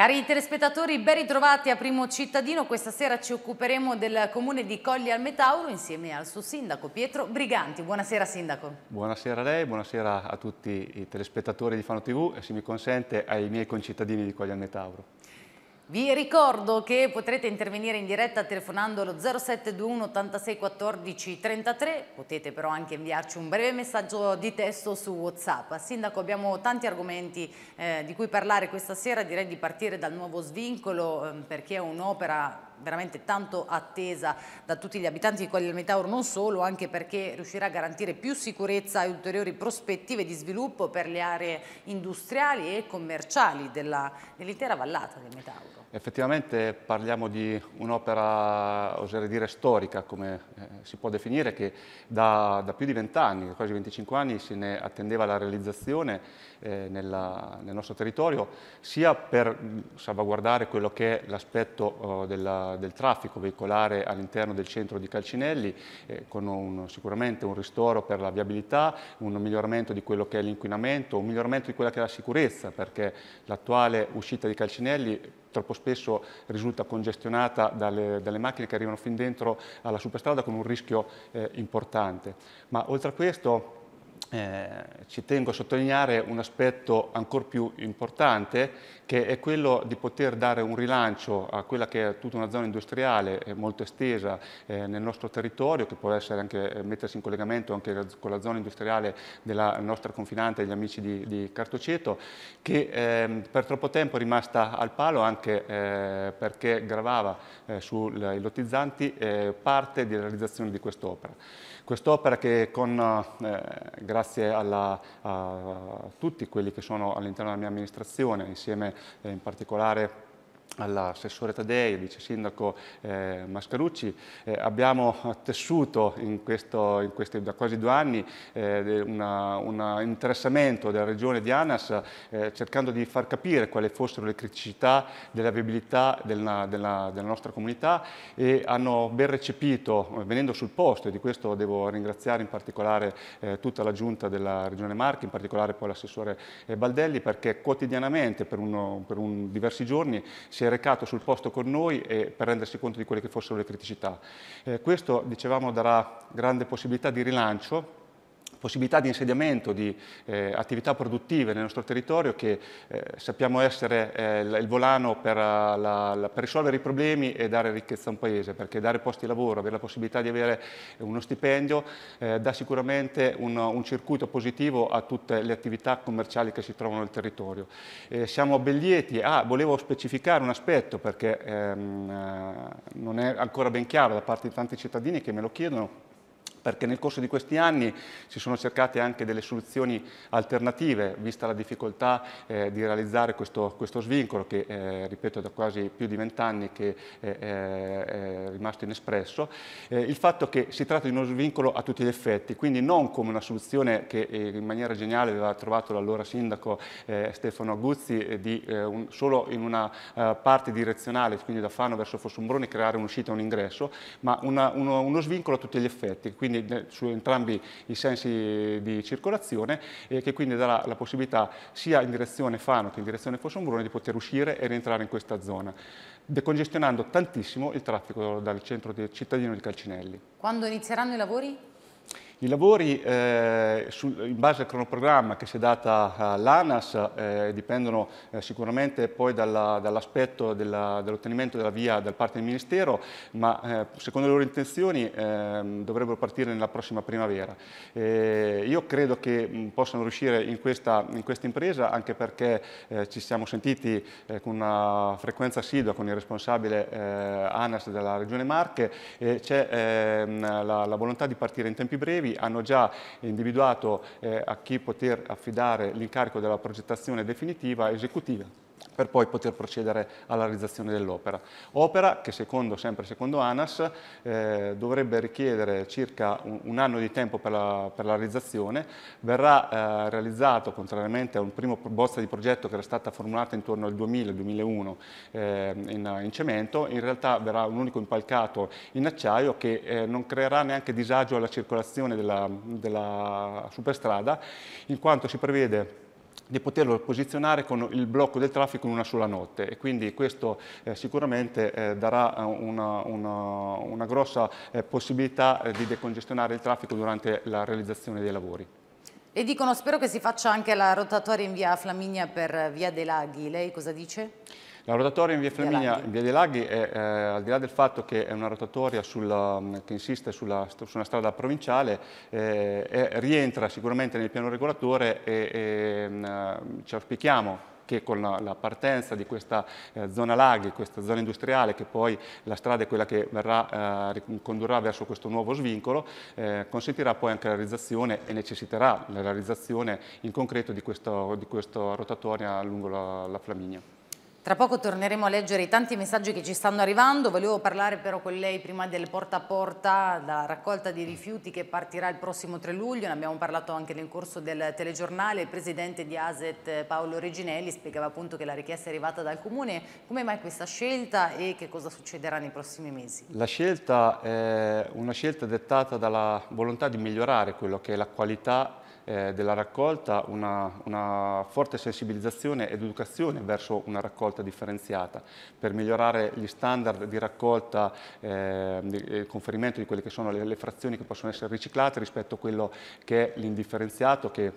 Cari telespettatori, ben ritrovati a Primo Cittadino. Questa sera ci occuperemo del comune di Colli al Metauro insieme al suo sindaco Pietro Briganti. Buonasera sindaco. Buonasera a lei, buonasera a tutti i telespettatori di Fano TV e se mi consente ai miei concittadini di Colli al Metauro. Vi ricordo che potrete intervenire in diretta telefonando allo 0721 86 14 33, potete però anche inviarci un breve messaggio di testo su Whatsapp. Sindaco abbiamo tanti argomenti eh, di cui parlare questa sera, direi di partire dal nuovo svincolo eh, perché è un'opera veramente tanto attesa da tutti gli abitanti di Colli del Metauro, non solo, anche perché riuscirà a garantire più sicurezza e ulteriori prospettive di sviluppo per le aree industriali e commerciali dell'intera vallata del Metauro. Effettivamente parliamo di un'opera, oserei dire, storica, come eh, si può definire, che da, da più di 20 anni, quasi 25 anni, se ne attendeva la realizzazione eh, nella, nel nostro territorio, sia per salvaguardare quello che è l'aspetto oh, del traffico veicolare all'interno del centro di Calcinelli, eh, con un, sicuramente un ristoro per la viabilità, un miglioramento di quello che è l'inquinamento, un miglioramento di quella che è la sicurezza, perché l'attuale uscita di Calcinelli troppo spesso risulta congestionata dalle, dalle, macchine che arrivano fin dentro alla superstrada con un rischio eh, importante. Ma oltre a questo eh, ci tengo a sottolineare un aspetto ancora più importante che è quello di poter dare un rilancio a quella che è tutta una zona industriale molto estesa eh, nel nostro territorio che può essere anche eh, mettersi in collegamento anche con la zona industriale della nostra confinante degli amici di, di Cartoceto che eh, per troppo tempo è rimasta al palo anche eh, perché gravava eh, sui lottizzanti parte di realizzazione di quest'opera. Quest'opera che con, eh, grazie alla, a tutti quelli che sono all'interno della mia amministrazione, insieme eh, in particolare all'assessore Tadei, al vice sindaco eh, Mascarucci, eh, abbiamo tessuto in questo, in questi, da quasi due anni eh, un interessamento della regione di ANAS eh, cercando di far capire quali fossero le criticità della viabilità della, della, della, nostra comunità e hanno ben recepito, venendo sul posto, e di questo devo ringraziare in particolare eh, tutta la giunta della regione Marche, in particolare poi l'assessore eh, Baldelli, perché quotidianamente per, uno, per un, diversi giorni si è recato sul posto con noi per rendersi conto di quelle che fossero le criticità. Eh, questo, dicevamo, darà grande possibilità di rilancio possibilità di insediamento di eh, attività produttive nel nostro territorio che eh, sappiamo essere eh, il volano per, eh, la, la, per, risolvere i problemi e dare ricchezza a un paese, perché dare posti di lavoro, avere la possibilità di avere uno stipendio eh, dà sicuramente un, un, circuito positivo a tutte le attività commerciali che si trovano nel territorio. siamo ben lieti, ah, volevo specificare un aspetto perché ehm, eh, non è ancora ben chiaro da parte di tanti cittadini che me lo chiedono, perché nel corso di questi anni si sono cercate anche delle soluzioni alternative, vista la difficoltà eh, di realizzare questo, questo svincolo che, eh, ripeto, da quasi più di vent'anni che eh, è rimasto inespresso, eh, il fatto che si tratta di uno svincolo a tutti gli effetti, quindi non come una soluzione che eh, in maniera geniale aveva trovato l'allora sindaco eh, Stefano Aguzzi di un, solo in una parte direzionale, quindi da Fano verso Fossombrone, creare un'uscita e un ingresso, ma una, uno, uno, svincolo a tutti gli effetti, quindi quindi su entrambi i sensi di circolazione e che quindi darà la possibilità sia in direzione Fano che in direzione Fossombrone di poter uscire e rientrare in questa zona decongestionando tantissimo il traffico dal centro cittadino di Calcinelli. Quando inizieranno i lavori? I lavori eh, sul, in base al cronoprogramma che si è data all'ANAS eh, dipendono eh, sicuramente poi dall'aspetto dall dell'ottenimento della via da parte del Ministero, ma eh, secondo le loro intenzioni ehm, dovrebbero partire nella prossima primavera. Eh, io credo che mh, possano riuscire in questa, in questa, impresa anche perché eh, ci siamo sentiti con una frequenza assidua con il responsabile ANAS della Regione Marche e c'è ehm, la, la volontà di partire in tempi brevi ispettivi hanno già individuato eh, a chi poter affidare l'incarico della progettazione definitiva esecutiva per poi poter procedere alla realizzazione dell'opera. Opera che secondo, sempre secondo ANAS eh, dovrebbe richiedere circa un, un, anno di tempo per la, per la realizzazione, verrà eh, realizzato contrariamente a un primo bozza di progetto che era stata formulata intorno al 2000-2001 eh, in, in, cemento, in realtà verrà un unico impalcato in acciaio che eh, non creerà neanche disagio alla circolazione della, della superstrada in quanto si prevede di poterlo posizionare con il blocco del traffico in una sola notte e quindi questo eh, sicuramente eh, darà eh, una, una, una grossa eh, possibilità eh, di decongestionare il traffico durante la realizzazione dei lavori. E dicono spero che si faccia anche la rotatoria in via Flaminia per via dei Laghi, lei cosa dice? La rotatoria in via Flaminia, in via dei Laghi, è, eh, al di là del fatto che è una rotatoria sulla, mm, che insiste sulla, su una strada provinciale, eh, è, rientra sicuramente nel piano regolatore e, e mh, mm, ci auspichiamo che con la, partenza di questa eh, zona laghi, questa zona industriale, che poi la strada è quella che verrà, eh, condurrà verso questo nuovo svincolo, eh, consentirà poi anche la realizzazione e necessiterà la realizzazione in concreto di questa rotatoria lungo la, la Flaminia. Tra poco torneremo a leggere i tanti messaggi che ci stanno arrivando, volevo parlare però con lei prima del porta a porta, la raccolta di rifiuti che partirà il prossimo 3 luglio, ne abbiamo parlato anche nel corso del telegiornale, il presidente di Aset Paolo Reginelli spiegava appunto che la richiesta è arrivata dal Comune, come mai questa scelta e che cosa succederà nei prossimi mesi? La scelta è una scelta dettata dalla volontà di migliorare quello che è la qualità eh, della raccolta una, una, forte sensibilizzazione ed educazione verso una raccolta differenziata. Per migliorare gli standard di raccolta eh, il conferimento di quelle che sono le, le frazioni che possono essere riciclate rispetto a quello che è l'indifferenziato che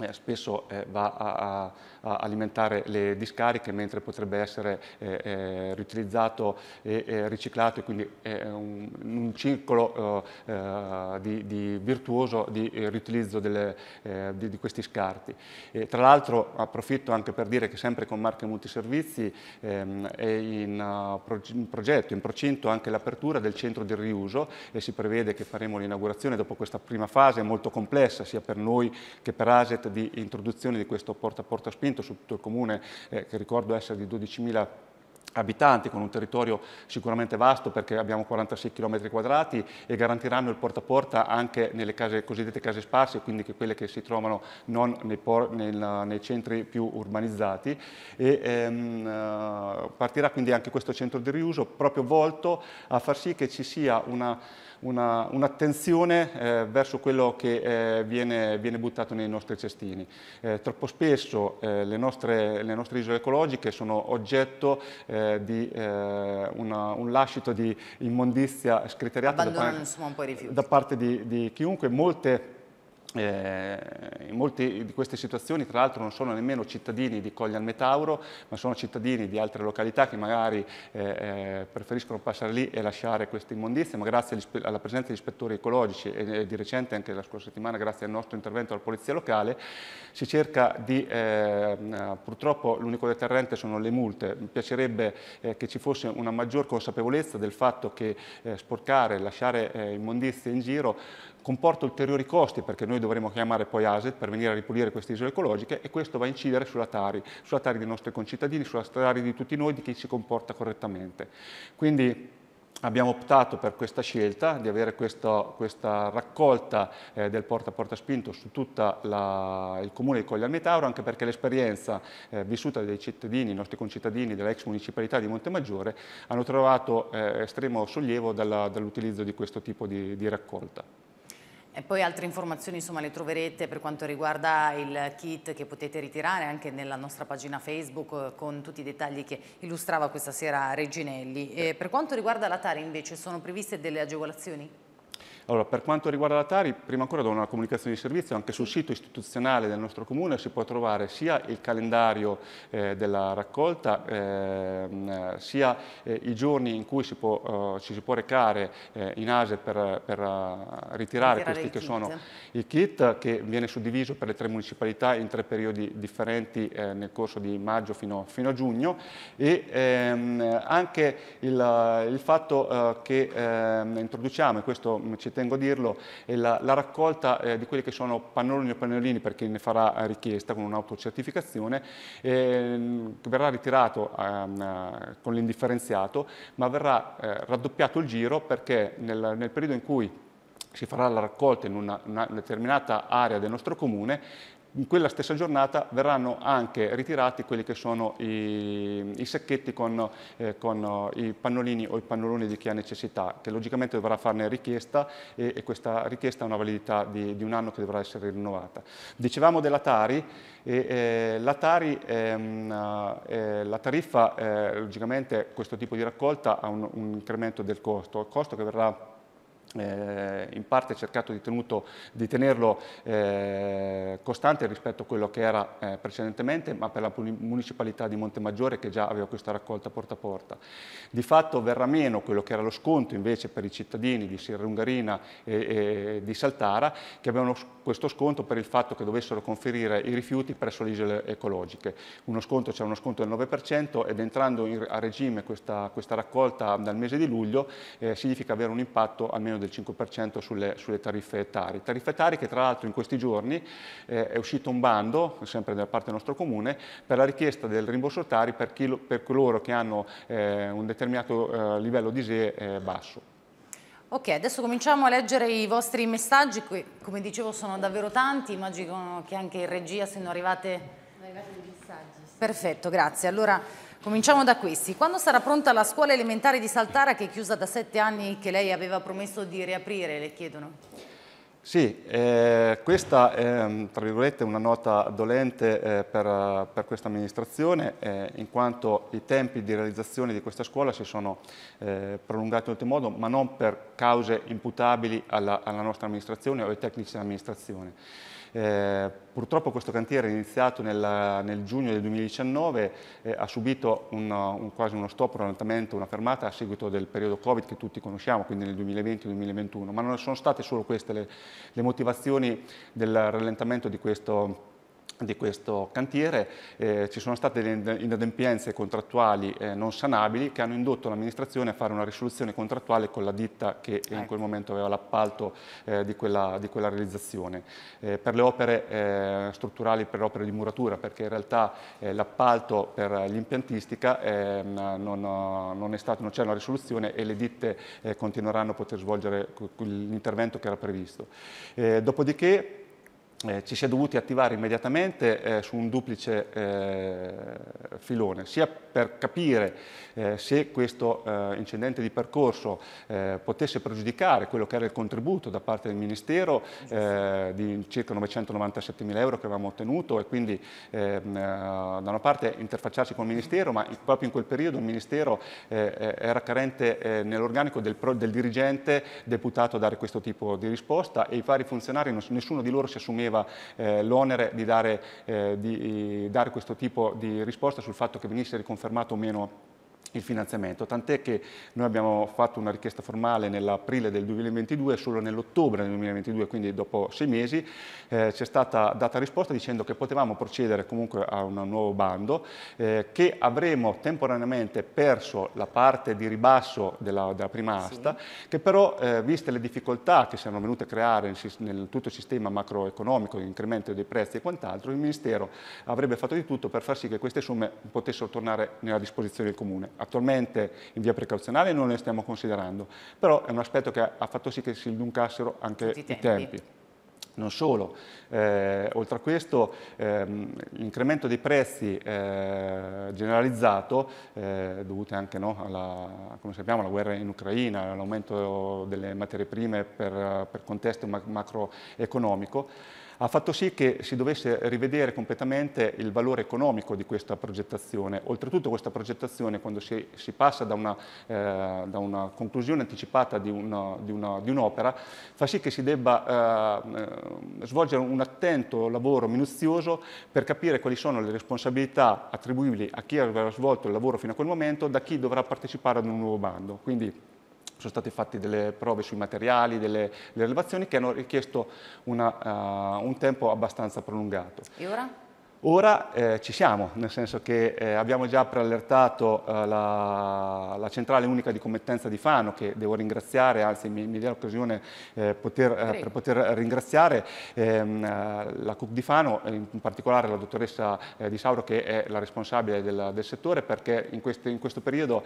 eh, spesso eh, va a, a, alimentare le discariche mentre potrebbe essere eh, eh riutilizzato e, e, riciclato e quindi è un, un circolo eh, di, di virtuoso di riutilizzo delle, di, di, questi scarti. E, tra l'altro approfitto anche per dire che sempre con Marche Multiservizi ehm, è in, uh, in progetto, in procinto anche l'apertura del centro del riuso e si prevede che faremo l'inaugurazione dopo questa prima fase molto complessa sia per noi che per ASET di introduzione di questo porta a porta spinto su tutto il comune, eh, che ricordo essere di 12.000 abitanti con un territorio sicuramente vasto perché abbiamo 46 km quadrati e garantiranno il porta a porta anche nelle case, cosiddette case sparse, quindi quelle che si trovano non nei, nel, nei centri più urbanizzati. E ehm, eh, partirà quindi anche questo centro di riuso proprio volto a far sì che ci sia una un'attenzione un eh, verso quello che eh, viene, viene, buttato nei nostri cestini. Eh, troppo spesso eh, le nostre, le, nostre, isole ecologiche sono oggetto eh, di eh, una, un lascito di immondizia scriteriata da, da, parte di, di chiunque. Molte eh, in molte di queste situazioni tra l'altro non sono nemmeno cittadini di Coglia al Metauro ma sono cittadini di altre località che magari eh, eh, preferiscono passare lì e lasciare queste immondizie ma grazie alla presenza di ispettori ecologici e, di recente anche la scorsa settimana grazie al nostro intervento della polizia locale si cerca di eh, purtroppo l'unico deterrente sono le multe. Mi piacerebbe eh, che ci fosse una maggior consapevolezza del fatto che eh, sporcare, lasciare immondizie in giro comporta ulteriori costi perché noi dovremo chiamare poi ASET per venire a ripulire queste isole ecologiche e questo va a incidere sulla Tari, sulla Tari dei nostri concittadini, sulla Tari di tutti noi, di chi si comporta correttamente. Quindi abbiamo optato per questa scelta di avere questo, questa raccolta eh, del porta a porta spinto su tutto il comune di al Metauro, anche perché l'esperienza eh, vissuta dai cittadini, i nostri concittadini dell'ex municipalità di Montemaggiore hanno trovato eh, estremo sollievo dall'utilizzo di questo tipo di, di raccolta. E poi altre informazioni insomma, le troverete per quanto riguarda il kit che potete ritirare anche nella nostra pagina Facebook eh, con tutti i dettagli che illustrava questa sera Reginelli. E per quanto riguarda la Tari invece sono previste delle agevolazioni? Allora, per quanto riguarda la Tari, prima ancora do una comunicazione di servizio, anche sul sito istituzionale del nostro comune si può trovare sia il calendario eh, della raccolta, eh, sia eh, i giorni in cui si può, eh, ci si può recare eh, in ASE per, per uh, ritirare, ritirare questi che kit. sono i kit, che viene suddiviso per le tre municipalità in tre periodi differenti nel corso di maggio fino, fino a giugno e ehm, anche il, il fatto che ehm, introduciamo, e questo ci tengo a dirlo, è la, la raccolta eh, di quelli che sono pannolini o pannolini per chi ne farà richiesta con un'autocertificazione, eh, verrà ritirato ehm, con l'indifferenziato, ma verrà eh, raddoppiato il giro perché nel, nel periodo in cui si farà la raccolta in una, una determinata area del nostro comune, in quella stessa giornata verranno anche ritirati quelli che sono i, i secchetti con, eh, con, i pannolini o i pannoloni di chi ha necessità, che logicamente dovrà farne richiesta e, e questa richiesta ha una validità di, di, un anno che dovrà essere rinnovata. Dicevamo della Tari, e, eh, la Tari, ehm, eh, la tariffa, eh, logicamente questo tipo di raccolta ha un, un incremento del costo, il costo che verrà eh, in parte cercato di, tenuto, di tenerlo eh, costante rispetto a quello che era eh, precedentemente, ma per la municipalità di Montemaggiore che già aveva questa raccolta porta a porta. Di fatto verrà meno quello che era lo sconto invece per i cittadini di Sierra Ungarina e, e di Saltara, che avevano questo sconto per il fatto che dovessero conferire i rifiuti presso le isole ecologiche. Uno sconto, c'è uno sconto del 9% ed entrando in, a regime questa, questa, raccolta dal mese di luglio eh, significa avere un impatto almeno del 5% sulle, sulle tariffe ettari. Tariffe ettari che tra l'altro in questi giorni eh, è uscito un bando, sempre da parte del nostro comune, per la richiesta del rimborso ettari per, chi, per coloro che hanno eh, un determinato eh, livello di SE eh, basso. Ok, adesso cominciamo a leggere i vostri messaggi, come dicevo sono davvero tanti, immagino che anche in regia siano arrivate... Sono arrivati dei messaggi. Sì. Perfetto, grazie. Allora Cominciamo da questi. Quando sarà pronta la scuola elementare di Saltara che è chiusa da sette anni che lei aveva promesso di riaprire, le chiedono? Sì, eh, questa è tra virgolette una nota dolente eh, per, per, questa amministrazione eh, in quanto i tempi di realizzazione di questa scuola si sono eh, prolungati in oltre modo ma non per cause imputabili alla, alla nostra amministrazione o ai tecnici dell'amministrazione. Eh, purtroppo questo cantiere iniziato nel, nel giugno del 2019 eh, ha subito un, un, quasi uno stop, un rallentamento, una fermata a seguito del periodo Covid che tutti conosciamo, quindi nel 2020-2021, ma non sono state solo queste le, le motivazioni del rallentamento di questo di questo cantiere eh, ci sono state delle inadempienze contrattuali eh, non sanabili che hanno indotto l'amministrazione a fare una risoluzione contrattuale con la ditta che in ecco. quel momento aveva l'appalto eh, di, quella, di, quella, realizzazione. Eh, per le opere eh, strutturali, per le opere di muratura, perché in realtà eh, l'appalto per l'impiantistica ehm, non, non, non c'è una risoluzione e le ditte continueranno a poter svolgere l'intervento che era previsto. dopodiché eh, ci si è dovuti attivare immediatamente eh, su un duplice eh, filone, sia per capire eh, se questo eh, incidente di percorso eh, potesse pregiudicare quello che era il contributo da parte del Ministero di circa 997 mila euro che avevamo ottenuto e quindi ehm, da una parte interfacciarsi con il Ministero, ma proprio in quel periodo il Ministero era carente nell'organico del, del dirigente deputato a dare questo tipo di risposta e i vari funzionari, nessuno di loro si assumeva aveva eh, l'onere di, eh, di dare questo tipo di risposta sul fatto che venisse riconfermato o meno il finanziamento, tant'è che noi abbiamo fatto una richiesta formale nell'aprile del 2022 e solo nell'ottobre del 2022, quindi dopo sei mesi, eh, ci è stata data risposta dicendo che potevamo procedere comunque a un nuovo bando, eh, che avremmo temporaneamente perso la parte di ribasso della, della prima asta, sì. che però, eh, viste le difficoltà che si erano venute a creare nel, nel tutto il sistema macroeconomico, l'incremento dei prezzi e quant'altro, il Ministero avrebbe fatto di tutto per far sì che queste somme potessero tornare nella disposizione del Comune Attualmente in via precauzionale non le stiamo considerando, però è un aspetto che ha fatto sì che si allungassero anche i tempi. tempi. Non solo, eh, oltre a questo ehm, l'incremento dei prezzi eh, generalizzato, eh, dovute anche no, alla, come sappiamo, alla guerra in Ucraina, all'aumento delle materie prime per, per contesto macroeconomico, ha fatto sì che si dovesse rivedere completamente il valore economico di questa progettazione. Oltretutto questa progettazione, quando si, si passa da una, eh, da una, conclusione anticipata di, una, di, una, di, un'opera, fa sì che si debba eh, svolgere un attento lavoro minuzioso per capire quali sono le responsabilità attribuibili a chi aveva svolto il lavoro fino a quel momento, da chi dovrà partecipare ad un nuovo bando. Quindi, sono state fatte delle prove sui materiali, delle, delle rilevazioni che hanno richiesto una, uh, un tempo abbastanza prolungato. E ora? Ora eh, ci siamo, nel senso che eh, abbiamo già preallertato eh, la, la, centrale unica di committenza di Fano, che devo ringraziare, anzi mi, mi dia l'occasione eh, poter, eh, per poter ringraziare ehm, eh, la CUC di Fano, in particolare la dottoressa Di Sauro che è la responsabile del, del settore, perché in, queste, in questo periodo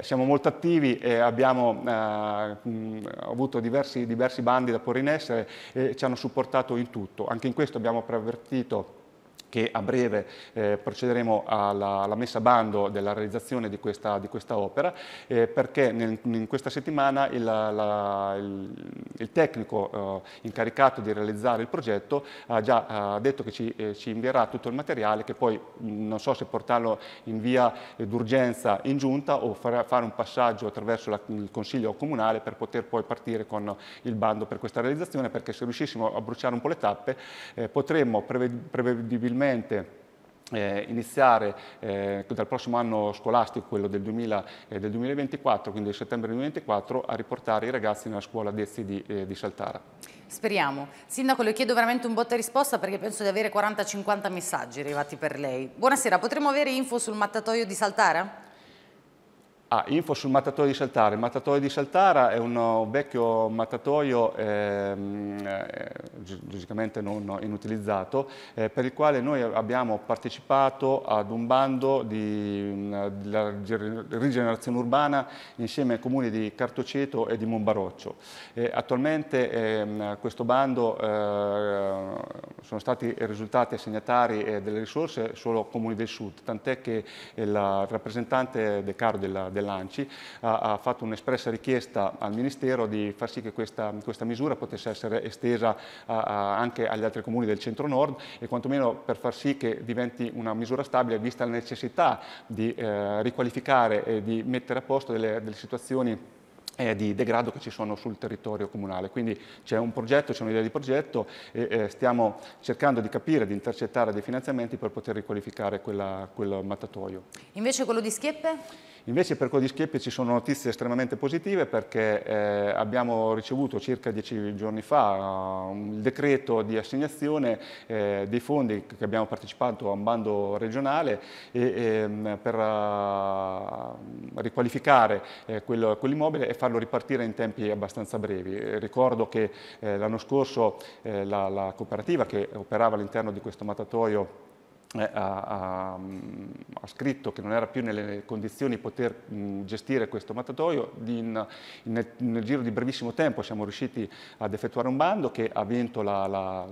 siamo molto attivi e abbiamo mh, avuto diversi, diversi bandi da porre in essere e ci hanno supportato in tutto. Anche in questo abbiamo preavvertito che a breve eh, procederemo alla, alla, messa a bando della realizzazione di questa, di questa opera, eh, perché nel, in questa settimana il, la, il, il tecnico eh, incaricato di realizzare il progetto ha già detto che ci, eh, ci, invierà tutto il materiale, che poi non so se portarlo in via d'urgenza in giunta o fare, fare un passaggio attraverso la, il Consiglio Comunale per poter poi partire con il bando per questa realizzazione, perché se riuscissimo a bruciare un po' le tappe eh, potremmo prevedibilmente probabilmente eh, iniziare eh, dal prossimo anno scolastico, quello del, 2000, eh, del, 2024, quindi del settembre 2024, a riportare i ragazzi nella scuola Dezzi di, eh, di Saltara. Speriamo. Sindaco, le chiedo veramente un botta e risposta perché penso di avere 40-50 messaggi arrivati per lei. Buonasera, potremmo avere info sul mattatoio di Saltara? Ah, info sul mattatoio di Saltara. Il mattatoio di Saltara è un vecchio mattatoio ehm, eh, logicamente non inutilizzato, eh, per il quale noi abbiamo partecipato ad un bando di, della rigenerazione urbana insieme ai comuni di Cartoceto e di Monbaroccio. Eh, attualmente ehm, questo bando eh, sono stati risultati assegnatari eh, delle risorse solo comuni del sud, tant'è che il rappresentante De Caro della dell'ANCI ha, ha, fatto un'espressa richiesta al Ministero di far sì che questa, questa misura potesse essere estesa a, a, anche agli altri comuni del centro-nord e quantomeno per far sì che diventi una misura stabile vista la necessità di eh, riqualificare e di mettere a posto delle, delle situazioni eh, di degrado che ci sono sul territorio comunale. Quindi c'è un progetto, c'è un'idea di progetto e eh, stiamo cercando di capire, di intercettare dei finanziamenti per poter riqualificare quella, quel mattatoio. Invece quello di Schieppe? Invece per quello di Schieppe ci sono notizie estremamente positive perché eh, abbiamo ricevuto circa dieci giorni fa uh, il decreto di assegnazione eh, dei fondi che abbiamo partecipato a un bando regionale e, ehm, per uh, riqualificare eh, quell'immobile e farlo ripartire in tempi abbastanza brevi. ricordo che eh, l'anno scorso eh, la, la cooperativa che operava all'interno di questo mattatoio eh, ha, ha, ha, scritto che non era più nelle condizioni di poter mh, gestire questo mattatoio, in, in, nel giro di brevissimo tempo siamo riusciti ad effettuare un bando che ha vinto la, la,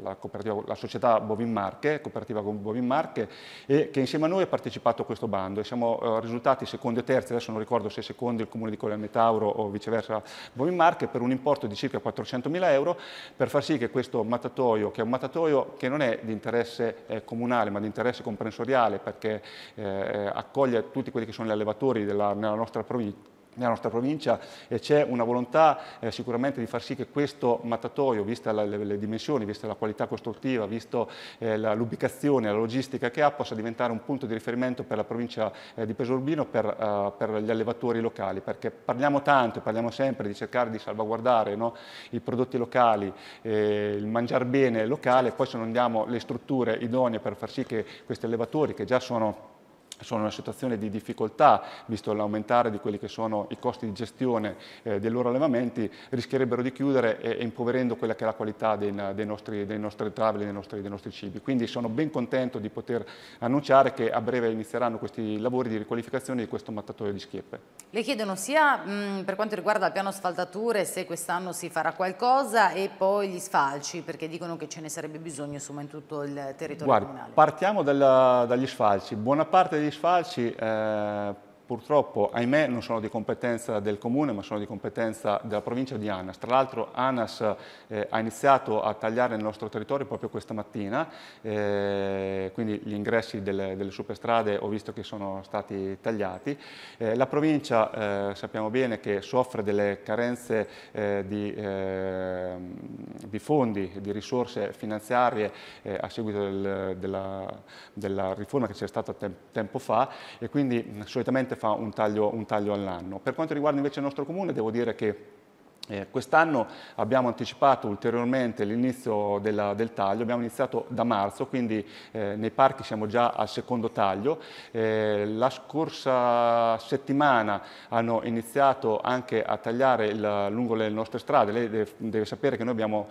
la, la società Bovin Marche, cooperativa Bovin Marche, e che insieme a noi ha partecipato a questo bando. E siamo uh, risultati secondi e terzi, adesso non ricordo se secondi il comune di Colerne Tauro o viceversa Bovin Marche, per un importo di circa 400 mila euro per far sì che questo mattatoio, che è un mattatoio che non è di interesse eh, comunale, ma di interesse comprensoriale perché eh, accoglie tutti quelli che sono gli allevatori della, nella nostra provincia nella nostra provincia e c'è una volontà eh, sicuramente di far sì che questo mattatoio, viste le, le, dimensioni, vista la qualità costruttiva, visto eh, l'ubicazione, la logistica che ha, possa diventare un punto di riferimento per la provincia eh, di Pesorbino per, uh, per, gli allevatori locali, perché parliamo tanto, parliamo sempre di cercare di salvaguardare no, i prodotti locali, il mangiare bene locale, poi se non diamo le strutture idonee per far sì che questi allevatori che già sono sono in una situazione di difficoltà, visto l'aumentare di quelli che sono i costi di gestione eh, dei loro allevamenti, rischierebbero di chiudere e, e impoverendo quella che è la qualità dei, dei nostri, dei nostri traveli, dei nostri, dei nostri cibi. Quindi sono ben contento di poter annunciare che a breve inizieranno questi lavori di riqualificazione di questo mattatoio di Schieppe. Le chiedono sia mh, per quanto riguarda il piano asfaltature se quest'anno si farà qualcosa e poi gli sfalci, perché dicono che ce ne sarebbe bisogno insomma, in tutto il territorio Guardi, comunale. Partiamo dalla, dagli sfalci. Buona parte degli sfalci eh, purtroppo, ahimè, non sono di competenza del Comune, ma sono di competenza della provincia di Anas. Tra l'altro Anas eh, ha iniziato a tagliare nel nostro territorio proprio questa mattina, eh, quindi gli ingressi delle, delle, superstrade ho visto che sono stati tagliati. Eh, la provincia eh, sappiamo bene che soffre delle carenze eh, di, ehm, di, fondi, di risorse finanziarie eh, a seguito del, della, della, riforma che c'è stata tem tempo fa e quindi solitamente fa un taglio, un taglio all'anno. Per quanto riguarda invece il nostro comune, devo dire che Eh, Quest'anno abbiamo anticipato ulteriormente l'inizio del taglio, abbiamo iniziato da marzo, quindi eh, nei parchi siamo già al secondo taglio. Eh, la scorsa settimana hanno iniziato anche a tagliare il, lungo le nostre strade. Lei deve, deve, sapere che noi abbiamo,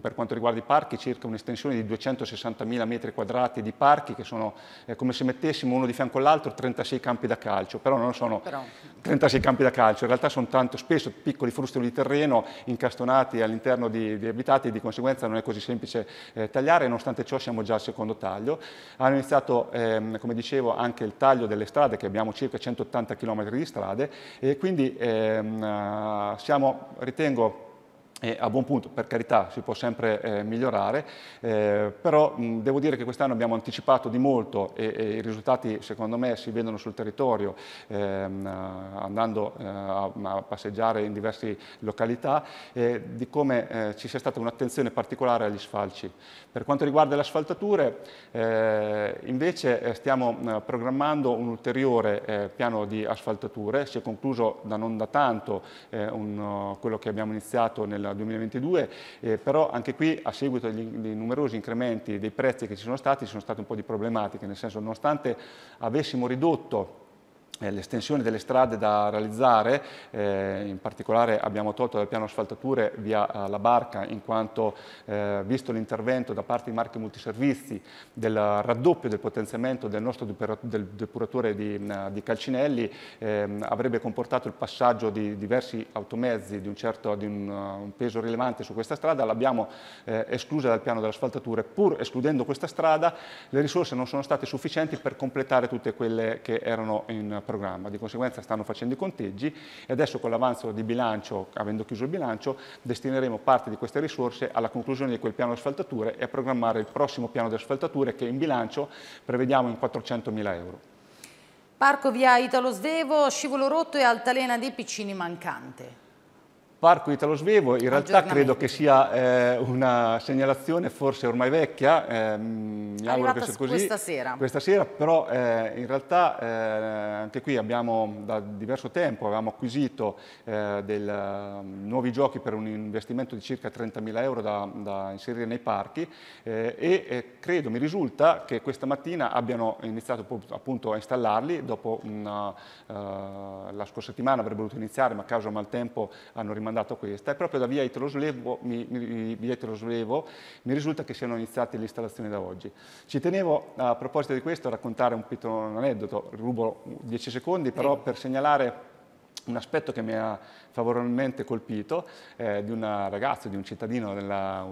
per quanto riguarda i parchi, circa un'estensione di 260.000 metri quadrati di parchi che sono eh, come se mettessimo uno di fianco all'altro 36 campi da calcio, però non sono però... 36 campi da calcio, in realtà sono tanto spesso piccoli frustoli di terreno terreno incastonati all'interno di, di, abitati di conseguenza non è così semplice eh, tagliare, nonostante ciò siamo già al secondo taglio. Hanno iniziato, ehm, come dicevo, anche il taglio delle strade, che abbiamo circa 180 km di strade e quindi ehm, siamo, ritengo, e a buon punto, per carità, si può sempre eh, migliorare, eh, però mh, devo dire che quest'anno abbiamo anticipato di molto e, e, i risultati secondo me si vedono sul territorio ehm, andando eh, a, a, passeggiare in diverse località di come eh, ci sia stata un'attenzione particolare agli sfalci. Per quanto riguarda le asfaltature eh, invece eh, stiamo programmando un ulteriore piano di asfaltature, si è concluso da non da tanto un, quello che abbiamo iniziato nel 2022, eh, però anche qui a seguito dei numerosi incrementi dei prezzi che ci sono stati, ci sono state un po' di problematiche, nel senso nonostante avessimo ridotto l'estensione delle strade da realizzare, eh, in particolare abbiamo tolto dal piano asfaltature via eh, la Barca in quanto eh, visto l'intervento da parte di Marche Multiservizi del raddoppio del potenziamento del nostro depuratore di, di Calcinelli ehm, avrebbe comportato il passaggio di diversi automezzi di un, certo, di un, un peso rilevante su questa strada, l'abbiamo eh, esclusa dal piano delle asfaltature, pur escludendo questa strada le risorse non sono state sufficienti per completare tutte quelle che erano in programma, di conseguenza stanno facendo i conteggi e adesso con l'avanzo di bilancio, avendo chiuso il bilancio, destineremo parte di queste risorse alla conclusione di quel piano di asfaltature e a programmare il prossimo piano di asfaltature che in bilancio prevediamo in 400 mila euro. Parco via Italo Svevo, scivolo rotto e altalena dei piccini mancante. Parco Italo Svevo in realtà credo che sia eh, una segnalazione forse ormai vecchia, eh, mi auguro che sia così. questa sera. Questa sera, però eh, in realtà eh, anche qui abbiamo da diverso tempo avevamo acquisito eh, del, um, nuovi giochi per un investimento di circa 30.000 euro da, da, inserire nei parchi eh, e credo, mi risulta, che questa mattina abbiano iniziato appunto a installarli, dopo una, la scorsa settimana avrebbero voluto iniziare ma a causa maltempo hanno rimandato mandato questa. E proprio da via Itroslevo mi, mi, via Itroslevo mi risulta che siano iniziate le installazioni da oggi. Ci tenevo a proposito di questo a raccontare un piccolo aneddoto, rubo 10 secondi però per segnalare un aspetto che mi ha favorevolmente colpito eh, di una ragazza, di un cittadino della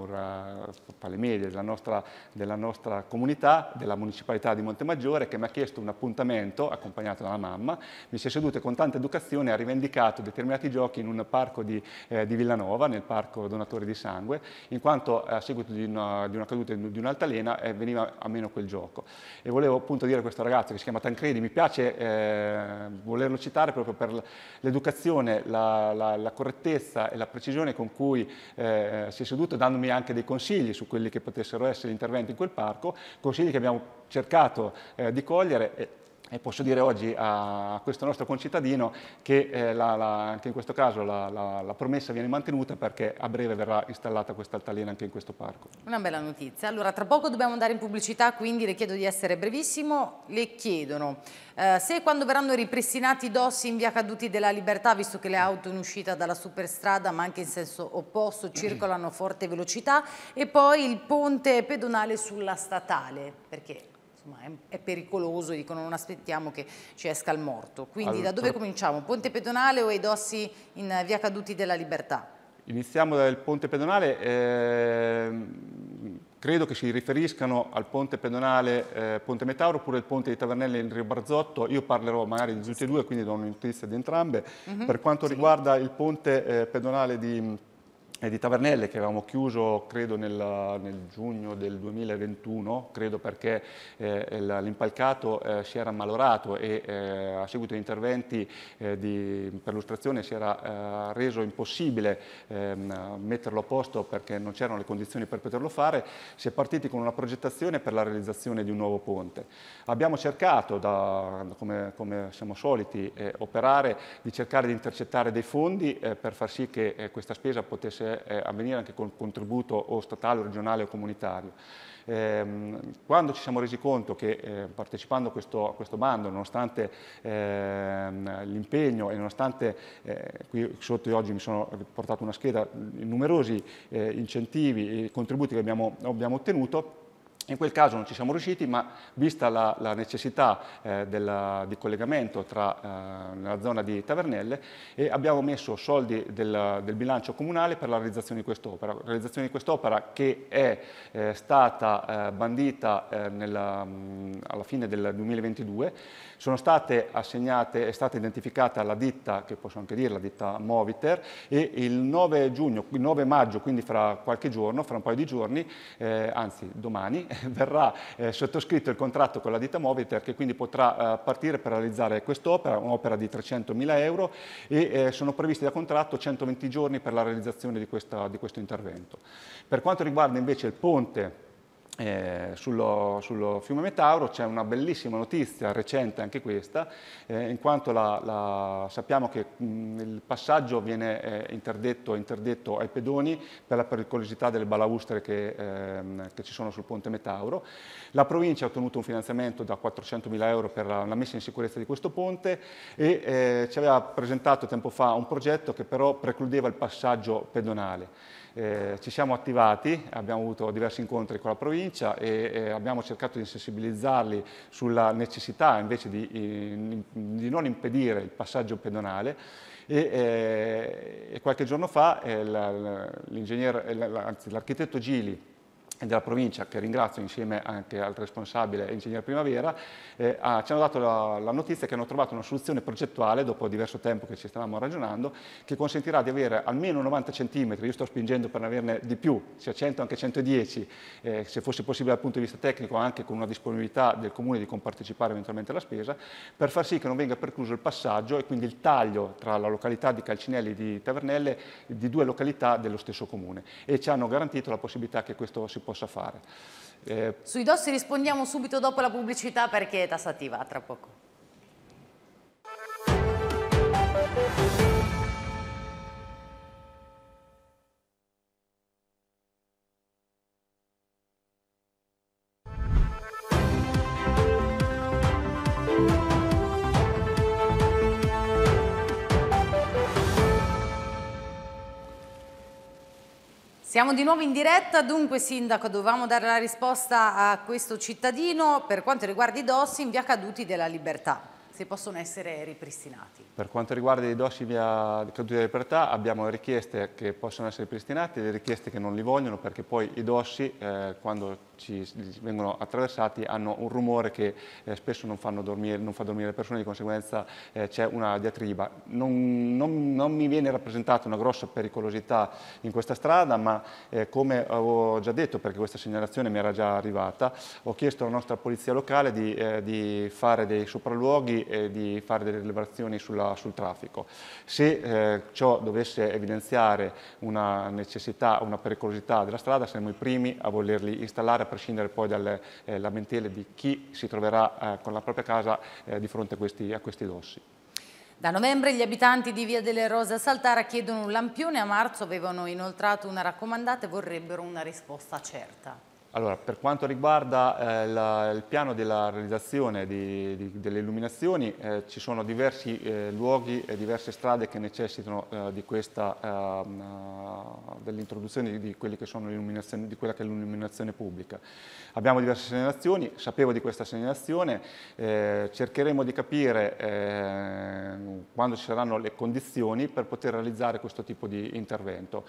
Medie, della nostra, della nostra comunità, della municipalità di Montemaggiore, che mi ha chiesto un appuntamento, accompagnato dalla mamma, mi si è seduta con tanta educazione ha rivendicato determinati giochi in un parco di, eh, di Villanova, nel parco Donatori di Sangue, in quanto a seguito di una, di una caduta di un'altalena eh, veniva a meno quel gioco. E volevo appunto dire a questo ragazzo che si chiama Tancredi, mi piace eh, volerlo citare proprio per l'educazione, la, la, la, correttezza e la precisione con cui eh, si è seduto, dandomi anche dei consigli su quelli che potessero essere gli interventi in quel parco, consigli che abbiamo cercato eh, di cogliere. E, e posso dire oggi a questo nostro concittadino che eh, la, la, anche in questo caso la, la, promessa viene mantenuta perché a breve verrà installata questa altalena anche in questo parco. Una bella notizia. Allora, tra poco dobbiamo andare in pubblicità, quindi le chiedo di essere brevissimo. Le chiedono eh, se quando verranno ripristinati i dossi in via Caduti della Libertà, visto che le auto in uscita dalla superstrada, ma anche in senso opposto, circolano a forte velocità, e poi il ponte pedonale sulla statale, perché insomma, è, è, pericoloso, dicono non aspettiamo che ci esca il morto. Quindi allora, da dove cominciamo? Ponte pedonale o ai dossi in via Caduti della Libertà? Iniziamo dal ponte pedonale, eh, credo che si riferiscano al ponte pedonale eh, Ponte Metauro oppure il ponte di Tavernelle in Rio Barzotto, io parlerò magari di tutti e due, quindi do notizia di entrambe. Mhm. -huh. Per quanto sì. riguarda il ponte eh, pedonale di di Tavernelle che avevamo chiuso credo nel, nel giugno del 2021, credo perché eh, l'impalcato eh, si era ammalorato e eh, a seguito di interventi eh, di perlustrazione si era eh, reso impossibile ehm, metterlo a posto perché non c'erano le condizioni per poterlo fare, si è partiti con una progettazione per la realizzazione di un nuovo ponte. Abbiamo cercato, da, come, come, siamo soliti eh, operare, di cercare di intercettare dei fondi per far sì che questa spesa potesse eh, avvenire anche con contributo o statale, regionale o comunitario. Eh, quando ci siamo resi conto che eh, partecipando a questo, a questo, bando, nonostante eh, l'impegno e nonostante, eh, qui sotto oggi mi sono portato una scheda, numerosi eh, incentivi e contributi che abbiamo, abbiamo ottenuto, in quel caso non ci siamo riusciti, ma vista la, la necessità eh, della, di collegamento tra, eh, nella zona di Tavernelle, abbiamo messo soldi del, del, bilancio comunale per la realizzazione di quest'opera. Realizzazione di quest'opera che è eh, stata eh, bandita eh, nella, alla fine del 2022, sono state assegnate, è stata identificata la ditta, che posso anche dire, la ditta Moviter, e il 9 giugno, il 9 maggio, quindi fra qualche giorno, fra un paio di giorni, anzi domani, verrà eh, sottoscritto il contratto con la ditta Moviter che quindi potrà eh, partire per realizzare quest'opera, un'opera di 300.000 euro e eh, sono previsti da contratto 120 giorni per la realizzazione di, questa, di questo intervento. Per quanto riguarda invece il ponte eh, sullo, sullo, fiume Metauro c'è una bellissima notizia, recente anche questa, eh, in quanto la, la, sappiamo che mh, il passaggio viene eh, interdetto, interdetto, ai pedoni per la pericolosità delle balaustre che, ehm, che, ci sono sul ponte Metauro. La provincia ha ottenuto un finanziamento da 400.000 euro per la, la, messa in sicurezza di questo ponte e eh, ci aveva presentato tempo fa un progetto che però precludeva il passaggio pedonale. Eh, ci siamo attivati, abbiamo avuto diversi incontri con la provincia e eh, abbiamo cercato di sensibilizzarli sulla necessità invece di, in, di non impedire il passaggio pedonale e, eh, e qualche giorno fa eh, l'architetto Gili della provincia, che ringrazio insieme anche al responsabile ingegnere Primavera, eh, ci hanno dato la, la, notizia che hanno trovato una soluzione progettuale, dopo diverso tempo che ci stavamo ragionando, che consentirà di avere almeno 90 cm, io sto spingendo per averne di più, sia 100 anche 110, eh, se fosse possibile dal punto di vista tecnico, anche con una disponibilità del Comune di compartecipare eventualmente alla spesa, per far sì che non venga precluso il passaggio e quindi il taglio tra la località di Calcinelli e di Tavernelle di due località dello stesso Comune. E ci hanno garantito la possibilità che questo si possa possa fare. Eh, Sui dossi rispondiamo subito dopo la pubblicità perché è tassativa, tra poco. Siamo di nuovo in diretta, dunque Sindaco dovevamo dare la risposta a questo cittadino. Per quanto riguarda i dossi in via Caduti della Libertà, se possono essere ripristinati. Per quanto riguarda i dossi in via Caduti della Libertà abbiamo richieste che possono essere ripristinati e richieste che non li vogliono perché poi i dossi eh, quando ci vengono attraversati hanno un rumore che eh, spesso non, dormire, non, fa dormire le persone, di conseguenza eh, c'è una diatriba. Non, non, non, mi viene rappresentata una grossa pericolosità in questa strada, ma eh, come avevo già detto, perché questa segnalazione mi era già arrivata, ho chiesto alla nostra polizia locale di, eh, di fare dei sopralluoghi e di fare delle rilevazioni sulla, sul traffico. Se eh, ciò dovesse evidenziare una necessità, una pericolosità della strada, saremo i primi a volerli installare prescindere poi dalle eh, lamentele di chi si troverà eh, con la propria casa eh, di fronte a questi, a questi dossi. Da novembre gli abitanti di Via delle Rose a Saltara chiedono un lampione, a marzo avevano inoltrato una raccomandata e vorrebbero una risposta certa. Allora, per quanto riguarda eh, la, il piano della realizzazione di, di, delle illuminazioni, eh, ci sono diversi eh, luoghi e diverse strade che necessitano eh, ehm, dell'introduzione di, di, quella che è l'illuminazione pubblica. Abbiamo diverse segnalazioni, sapevo di questa segnalazione, eh, cercheremo di capire eh, quando ci saranno le condizioni per poter realizzare questo tipo di intervento.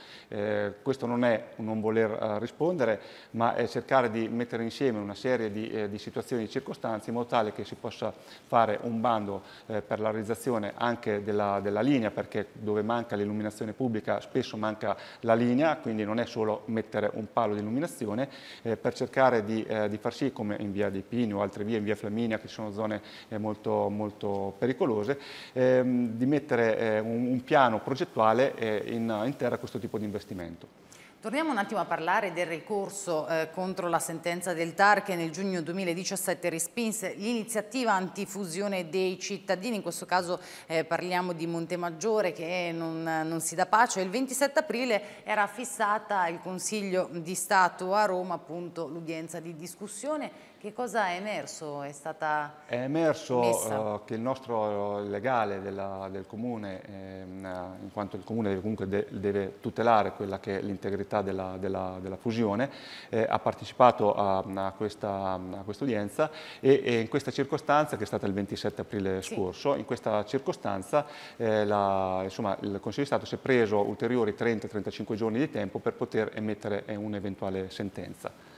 questo non è non voler rispondere, ma è cercare di mettere insieme una serie di, eh, di situazioni e circostanze in modo tale che si possa fare un bando eh, per la realizzazione anche della, della linea, perché dove manca l'illuminazione pubblica spesso manca la linea, quindi non è solo mettere un palo di illuminazione, eh, per cercare di, eh, di, far sì, come in via dei Pini o altre vie, in via Flaminia, che sono zone eh, molto, molto pericolose, ehm, di mettere eh, un, un, piano progettuale eh, in, in terra questo tipo di investimento. Torniamo un attimo a parlare del ricorso eh, contro la sentenza del TAR che nel giugno 2017 respinse l'iniziativa antifusione dei cittadini, in questo caso eh, parliamo di Montemaggiore che non, non, si dà pace. Il 27 aprile era fissata il Consiglio di Stato a Roma appunto l'udienza di discussione che cosa è emerso? È stata È emerso uh, che il nostro legale della, del Comune, ehm, in quanto il Comune deve, comunque de, deve tutelare quella che è l'integrità della, della, della, fusione, eh, ha partecipato a, a, questa, a questa, udienza e, e, in questa circostanza, che è stata il 27 aprile sì. scorso, in questa circostanza eh, la, insomma, il Consiglio di Stato si è preso ulteriori 30-35 giorni di tempo per poter emettere un'eventuale sentenza.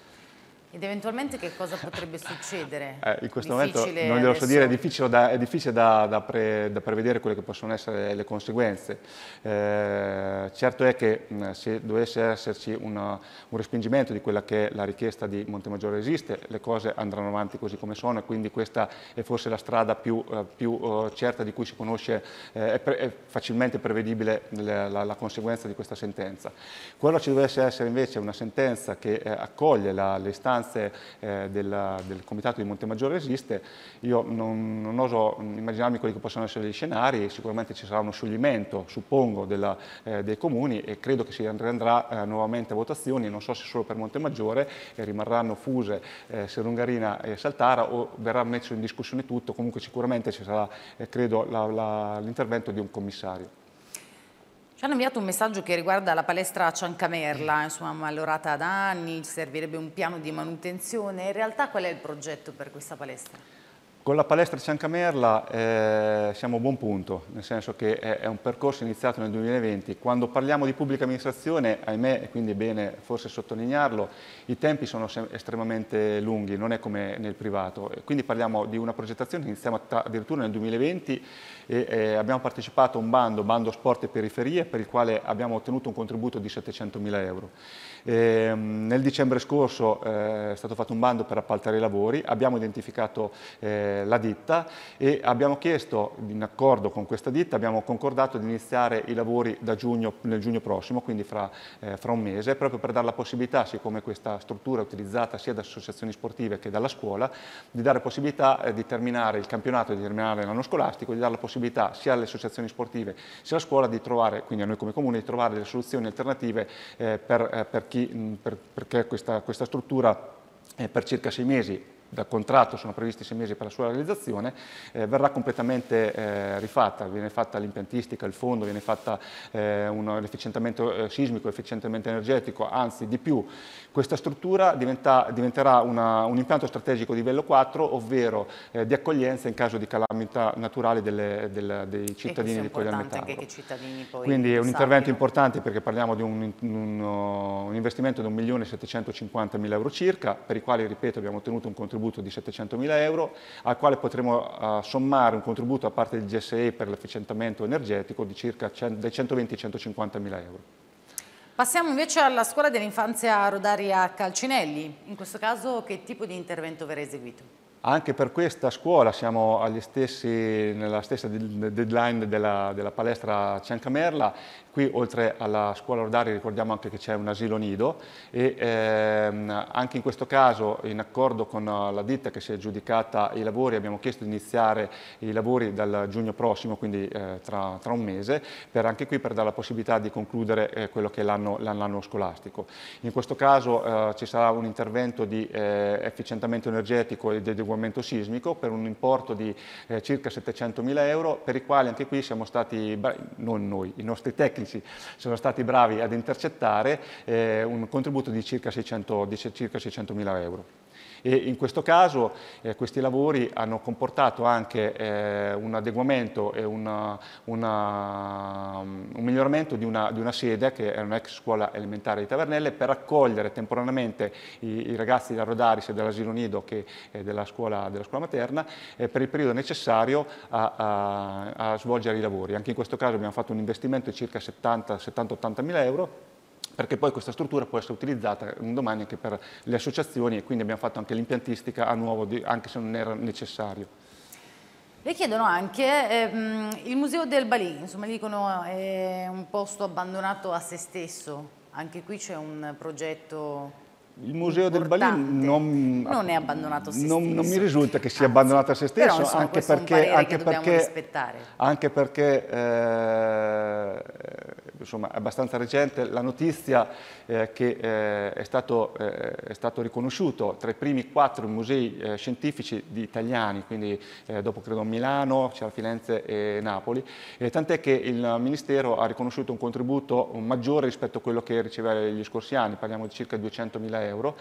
Ed eventualmente che cosa potrebbe succedere? Eh, in questo difficile momento non glielo so dire, è difficile, da, è difficile da, da, pre, da, prevedere quelle che possono essere le conseguenze. Eh, certo è che mh, se dovesse esserci una, un respingimento di quella che è la richiesta di Montemaggiore esiste, le cose andranno avanti così come sono e quindi questa è forse la strada più, uh, più uh, certa di cui si conosce, eh, è, pre, è, facilmente prevedibile la, la, la, conseguenza di questa sentenza. Quello ci dovesse essere invece una sentenza che eh, accoglie le istanze eh, del, del, Comitato di Montemaggiore esiste, io non, non, oso immaginarmi quelli che possono essere gli scenari, sicuramente ci sarà uno scioglimento, suppongo, della, eh, dei comuni e credo che si andrà eh, nuovamente a votazioni, non so se solo per Montemaggiore, rimarranno fuse eh, Serungarina e Saltara o verrà messo in discussione tutto, comunque sicuramente ci sarà, eh, credo, l'intervento di un commissario. Ci hanno inviato un messaggio che riguarda la palestra Ciancamerla, insomma malorata da anni, servirebbe un piano di manutenzione. In realtà qual è il progetto per questa palestra? Con la palestra Ciancamerla eh, siamo a buon punto, nel senso che è, è, un percorso iniziato nel 2020. Quando parliamo di pubblica amministrazione, ahimè, e quindi è bene forse sottolinearlo, i tempi sono estremamente lunghi, non è come nel privato. Quindi parliamo di una progettazione che iniziamo addirittura nel 2020 e eh, abbiamo partecipato a un bando, bando sport e periferie, per il quale abbiamo ottenuto un contributo di 700.000 euro. E, nel dicembre scorso eh, è stato fatto un bando per appaltare i lavori, abbiamo identificato eh, la ditta e abbiamo chiesto, in accordo con questa ditta, abbiamo concordato di iniziare i lavori giugno, nel giugno prossimo, quindi fra, eh, fra, un mese, proprio per dare la possibilità, siccome questa struttura è utilizzata sia da associazioni sportive che dalla scuola, di dare possibilità eh, di terminare il campionato, di terminare l'anno scolastico, di dare la possibilità sia alle associazioni sportive sia alla scuola di trovare, quindi a noi come comune, di trovare delle soluzioni alternative eh, per, eh, per chi per, perché questa, questa struttura per circa sei mesi dal contratto sono previsti sei mesi per la sua realizzazione, eh, verrà completamente eh, rifatta, viene fatta l'impiantistica, il fondo, viene fatta eh, un efficientamento eh, sismico, efficientamento energetico, anzi di più. Questa struttura diventa, diventerà una, un impianto strategico di livello 4, ovvero eh, di accoglienza in caso di calamità naturali delle, delle, dei cittadini di Poglia Quindi è un intervento importante perché parliamo di un, un, un investimento di 1.750.000 euro circa, per i quali, ripeto, abbiamo ottenuto un contributo contributo di 700.000 euro, al quale potremo uh, sommare un contributo a parte del GSE per l'efficientamento energetico di circa dai 120 ai 150.000 euro. Passiamo invece alla scuola dell'infanzia Rodaria Calcinelli. In questo caso che tipo di intervento verrà eseguito? Anche per questa scuola siamo stessi, nella stessa deadline della, della palestra Ciancamerla Qui oltre alla scuola Ordari ricordiamo anche che c'è un asilo nido e ehm, anche in questo caso in accordo con la ditta che si è aggiudicata i lavori abbiamo chiesto di iniziare i lavori dal giugno prossimo, quindi eh, tra, tra, un mese, per anche qui per dare la possibilità di concludere eh, quello che è l'anno scolastico. In questo caso eh, ci sarà un intervento di eh, efficientamento energetico e di adeguamento sismico per un importo di eh, circa 700 mila euro per i quali anche qui siamo stati, non noi, i nostri tecnici tecnici sono stati bravi ad intercettare eh, un contributo di circa 600, di circa 600 mila euro. E in questo caso eh, questi lavori hanno comportato anche eh, un adeguamento e una, una, un miglioramento di una, di una, sede che è un'ex scuola elementare di Tavernelle per accogliere temporaneamente i, i ragazzi da Rodaris e dell'asilo nido che, eh, della, scuola, della, scuola, materna eh, per il periodo necessario a, a, a, svolgere i lavori. Anche in questo caso abbiamo fatto un investimento di circa 70-80 mila euro perché poi questa struttura può essere utilizzata un domani anche per le associazioni e quindi abbiamo fatto anche l'impiantistica a nuovo, anche se non era necessario. Le chiedono anche, ehm, il Museo del Balì, insomma dicono è un posto abbandonato a se stesso, anche qui c'è un progetto il Museo del Balì non, non, è abbandonato a se non, stesso. Non mi risulta che sia Anzi, abbandonato a se stesso, però, insomma, anche perché, anche perché, anche perché eh, insomma, abbastanza recente la notizia eh, che eh, è, stato, eh, è, stato, riconosciuto tra i primi quattro musei eh, scientifici italiani, quindi eh, dopo credo Milano, c'era Firenze e Napoli, tant'è che il Ministero ha riconosciuto un contributo maggiore rispetto a quello che riceveva gli scorsi anni, parliamo di circa 200.000 euro,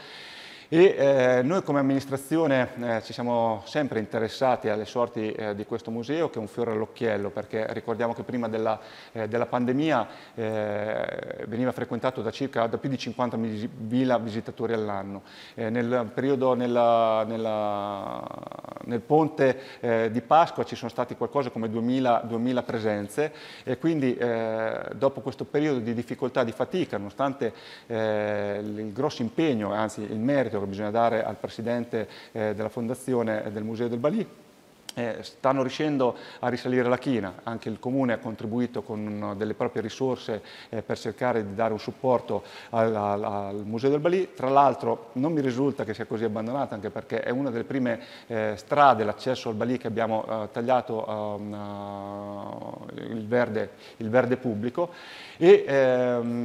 e eh, noi come amministrazione eh, ci siamo sempre interessati alle sorti eh, di questo museo che è un fiore all'occhiello perché ricordiamo che prima della, eh, della pandemia eh, veniva frequentato da, circa, da più di 50.000 visitatori all'anno. Eh, nel periodo, nella, nella, nel ponte di Pasqua ci sono stati qualcosa come 2000, 2000 presenze e quindi dopo questo periodo di difficoltà, di fatica, nonostante il grosso impegno, anzi il merito che bisogna dare al presidente eh, della fondazione del Museo del Balì, eh, stanno riuscendo a risalire la china, anche il Comune ha contribuito con delle proprie risorse eh, per cercare di dare un supporto al, al, al Museo del Balì, tra l'altro non mi risulta che sia così abbandonata anche perché è una delle prime eh, strade, l'accesso al Balì che abbiamo eh, tagliato uh, il, verde, il, verde, pubblico e ehm,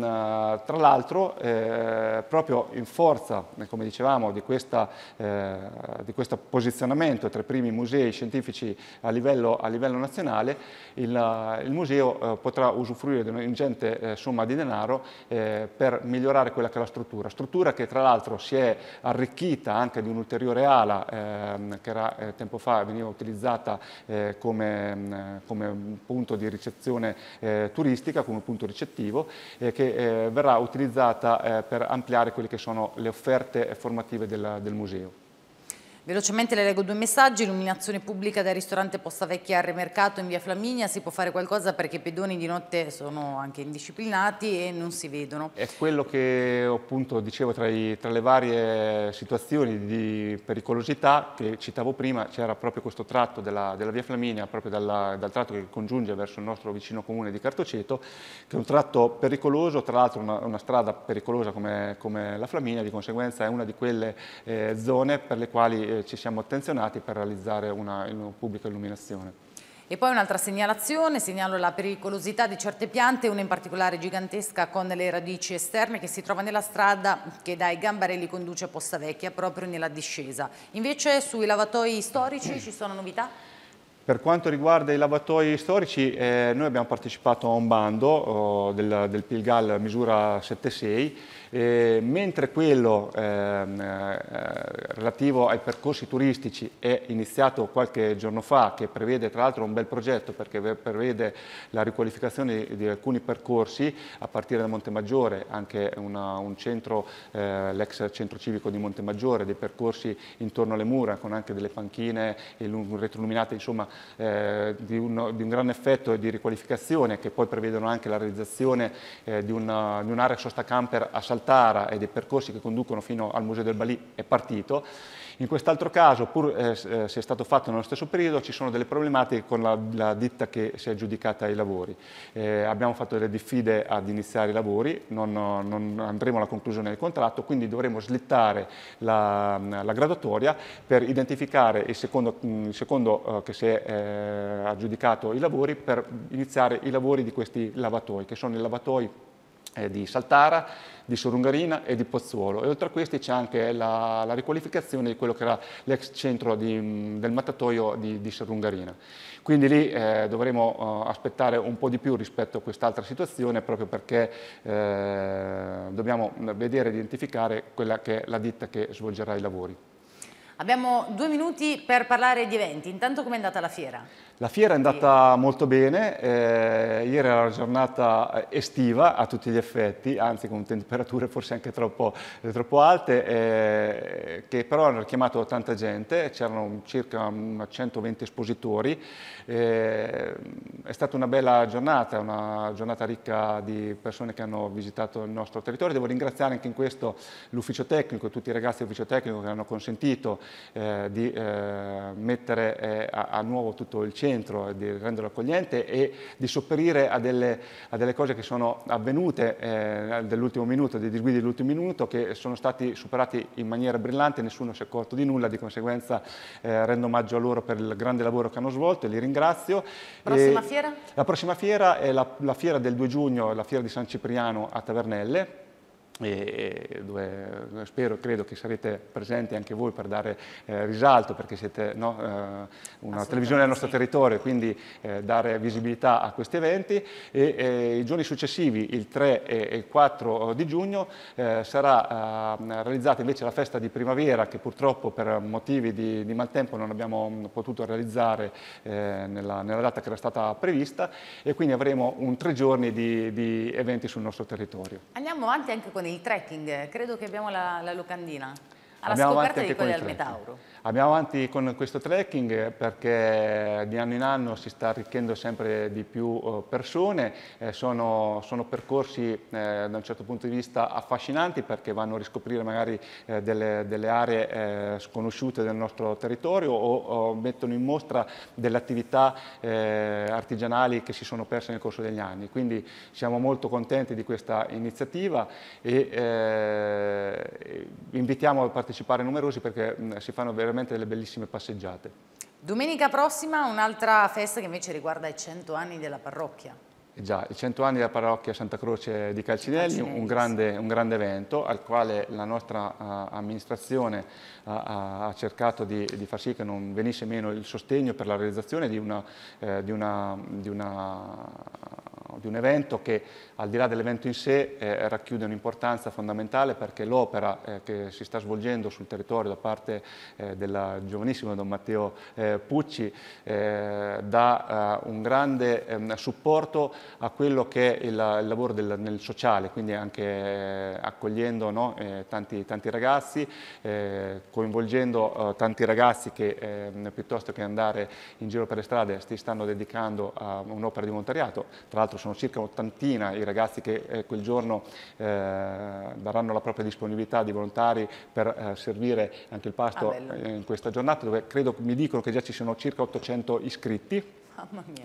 tra l'altro eh, proprio in forza, come dicevamo, di, questa, eh, di questo posizionamento tra i primi musei scientifici a livello, a livello nazionale, il, il museo eh, potrà usufruire di un'ingente eh, somma di denaro eh, per migliorare quella che è la struttura. Struttura che tra l'altro si è arricchita anche di un'ulteriore ala ehm, che era, eh, tempo fa veniva utilizzata eh, come, mm, come, punto di ricezione eh, turistica, come punto ricettivo, che verrà utilizzata per ampliare quelle che sono le offerte formative del, del museo. Velocemente le leggo due messaggi, illuminazione pubblica del ristorante Posta Vecchia al Mercato in via Flaminia, si può fare qualcosa perché i pedoni di notte sono anche indisciplinati e non si vedono. È quello che appunto dicevo tra, i, tra le varie situazioni di pericolosità che citavo prima, c'era proprio questo tratto della, della via Flaminia, proprio dalla, dal tratto che congiunge verso il nostro vicino comune di Cartoceto, che è un tratto pericoloso, tra l'altro una, una, strada pericolosa come, come, la Flaminia, di conseguenza è una di quelle eh, zone per le quali eh, ci siamo attenzionati per realizzare una, una pubblica illuminazione. E poi un'altra segnalazione, segnalo la pericolosità di certe piante, una in particolare gigantesca con le radici esterne che si trova nella strada che dai Gambarelli conduce a Posta Vecchia, proprio nella discesa. Invece sui lavatoi storici ci sono novità? Per quanto riguarda i lavatoi storici, eh, noi abbiamo partecipato a un bando oh, del, del Pilgal misura 76 eh, mentre quello ehm, eh, relativo ai percorsi turistici è iniziato qualche giorno fa, che prevede tra l'altro un bel progetto perché prevede la riqualificazione di, di alcuni percorsi a partire da Montemaggiore, anche una, un centro, eh, l'ex centro civico di Montemaggiore, dei percorsi intorno alle mura con anche delle panchine retroilluminate, insomma eh, di, un, di, un, gran effetto di riqualificazione che poi prevedono anche la realizzazione eh, di, una, di un'area sosta camper a Salto Altara e dei percorsi che conducono fino al Museo del Balì è partito. In quest'altro caso, pur eh, eh, se è stato fatto nello stesso periodo, ci sono delle problematiche con la, la ditta che si è aggiudicata i lavori. Eh, abbiamo fatto delle diffide ad iniziare i lavori, non, non, andremo alla conclusione del contratto, quindi dovremo slittare la, la graduatoria per identificare il secondo, il secondo eh, che si è eh, aggiudicato i lavori per iniziare i lavori di questi lavatoi, che sono i lavatoi eh, di Saltara, di Sorungarina e di Pozzuolo e oltre a questi c'è anche la, la, riqualificazione di quello che era l'ex centro di, del mattatoio di, di Sorungarina. Quindi lì eh, dovremo eh, aspettare un po' di più rispetto a quest'altra situazione proprio perché eh, dobbiamo vedere e identificare quella che è la ditta che svolgerà i lavori. Abbiamo due minuti per parlare di eventi. Intanto com'è andata la fiera? La fiera è andata molto bene, eh, ieri era una giornata estiva a tutti gli effetti, anzi con temperature forse anche troppo, troppo alte, eh, che però hanno richiamato tanta gente, c'erano circa 120 espositori, eh, è stata una bella giornata, una giornata ricca di persone che hanno visitato il nostro territorio. Devo ringraziare anche in questo l'ufficio tecnico, tutti i ragazzi dell'ufficio tecnico che hanno consentito eh, di eh, mettere eh, a, a nuovo tutto il centro centro, di renderlo accogliente e di sopperire a delle, a delle cose che sono avvenute eh, dell'ultimo minuto, dei disguidi dell'ultimo minuto, che sono stati superati in maniera brillante, nessuno si è accorto di nulla, di conseguenza eh, rendo omaggio a loro per il grande lavoro che hanno svolto e li ringrazio. Prossima e fiera? La prossima fiera è la, la fiera del 2 giugno, la fiera di San Cipriano a Tavernelle e dove spero e credo che sarete presenti anche voi per dare eh, risalto perché siete no, eh, una televisione del nostro sì. territorio quindi eh, dare visibilità a questi eventi e i giorni successivi il 3 e il 4 di giugno eh, sarà eh, realizzata invece la festa di primavera che purtroppo per motivi di, di maltempo non abbiamo potuto realizzare eh, nella, nella, data che era stata prevista e quindi avremo un tre giorni di, di eventi sul nostro territorio. Andiamo avanti anche con il trekking, credo che abbiamo la, la locandina. Alla Abbiamo scoperta di quelli del Metauro. Andiamo avanti con questo trekking perché di anno in anno si sta arricchendo sempre di più eh, persone, eh, sono, sono, percorsi eh, da un certo punto di vista affascinanti perché vanno a riscoprire magari eh, delle, delle, aree eh, sconosciute del nostro territorio o, o mettono in mostra delle attività eh, artigianali che si sono perse nel corso degli anni. Quindi siamo molto contenti di questa iniziativa e invitiamo a partecipare numerosi perché mh, si fanno veramente veramente delle bellissime passeggiate. Domenica prossima un'altra festa che invece riguarda i 100 anni della parrocchia. Eh già, i 100 anni della parrocchia Santa Croce di Calcinelli, Calcinelli un, grande, un, grande, evento al quale la nostra uh, amministrazione uh, ha cercato di, di, far sì che non venisse meno il sostegno per la realizzazione di una, eh, di una, di una di un evento che al di là dell'evento in sé eh, racchiude un'importanza fondamentale perché l'opera eh, che si sta svolgendo sul territorio da parte eh, del giovanissimo Don Matteo eh, Pucci eh, dà eh, un grande ehm, supporto a quello che è il, il lavoro del, nel sociale, quindi anche accogliendo no, tanti, tanti, ragazzi, coinvolgendo tanti ragazzi che ehm, piuttosto che andare in giro per le strade si stanno dedicando a un'opera di volontariato, tra l'altro sono circa un'ottantina i ragazzi che eh, quel giorno eh, daranno la propria disponibilità di volontari per eh, servire anche il pasto ah, in questa giornata, dove credo mi dicono che già ci sono circa 800 iscritti.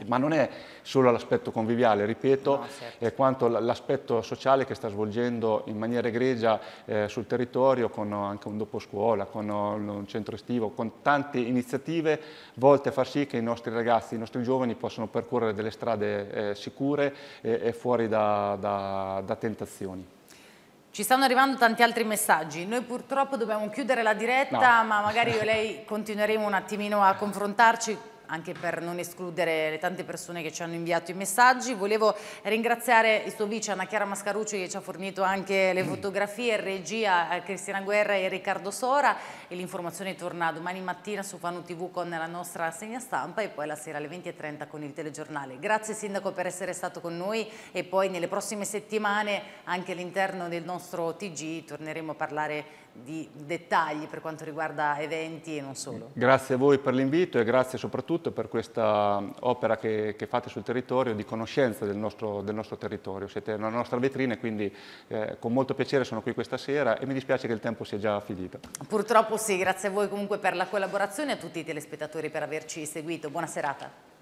Ma non è solo l'aspetto conviviale, ripeto, no, certo. è quanto l'aspetto sociale che sta svolgendo in maniera egregia eh, sul territorio con anche un dopo scuola, con un centro estivo, con tante iniziative volte a far sì che i nostri ragazzi, i nostri giovani possano percorrere delle strade eh, sicure e, e, fuori da, da, da tentazioni. Ci stanno arrivando tanti altri messaggi, noi purtroppo dobbiamo chiudere la diretta no. ma magari io e lei continueremo un attimino a confrontarci anche per non escludere le tante persone che ci hanno inviato i messaggi. Volevo ringraziare il suo vice Anna Chiara Mascarucci che ci ha fornito anche le fotografie, regia eh, Cristina Guerra e Riccardo Sora e l'informazione torna domani mattina su Fanu TV con la nostra segna stampa e poi la sera alle 20.30 con il telegiornale. Grazie Sindaco per essere stato con noi e poi nelle prossime settimane anche all'interno del nostro TG torneremo a parlare di dettagli per quanto riguarda eventi e non solo. Grazie a voi per l'invito e grazie soprattutto per questa opera che, che fate sul territorio di conoscenza del nostro, del nostro territorio. Siete la nostra vetrina e quindi eh, con molto piacere sono qui questa sera e mi dispiace che il tempo sia già finito. Purtroppo sì, grazie a voi comunque per la collaborazione e a tutti i telespettatori per averci seguito. Buona serata.